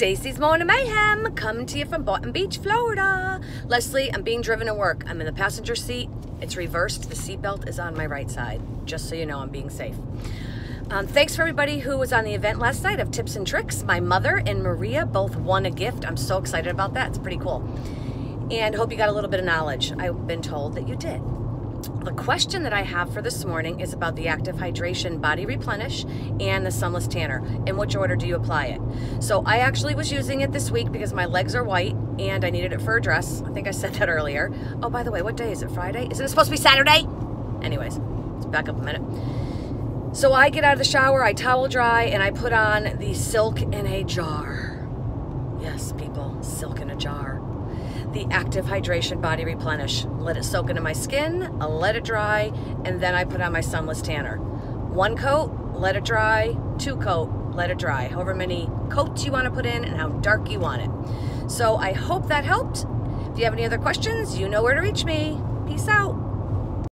Stacy's Morning Mayhem, coming to you from Boynton Beach, Florida. Leslie, I'm being driven to work. I'm in the passenger seat. It's reversed. The seatbelt is on my right side, just so you know I'm being safe. Um, thanks for everybody who was on the event last night of Tips and Tricks. My mother and Maria both won a gift. I'm so excited about that. It's pretty cool. And hope you got a little bit of knowledge. I've been told that you did. The question that I have for this morning is about the Active Hydration Body Replenish and the Sunless Tanner. In which order do you apply it? So I actually was using it this week because my legs are white and I needed it for a dress. I think I said that earlier. Oh, by the way, what day is it? Friday? Isn't it supposed to be Saturday? Anyways, let's back up a minute. So I get out of the shower, I towel dry, and I put on the silk in a jar. Yes, people, silk in a jar the Active Hydration Body Replenish. Let it soak into my skin, I'll let it dry, and then I put on my Sunless Tanner. One coat, let it dry, two coat, let it dry. However many coats you want to put in and how dark you want it. So I hope that helped. If you have any other questions, you know where to reach me. Peace out.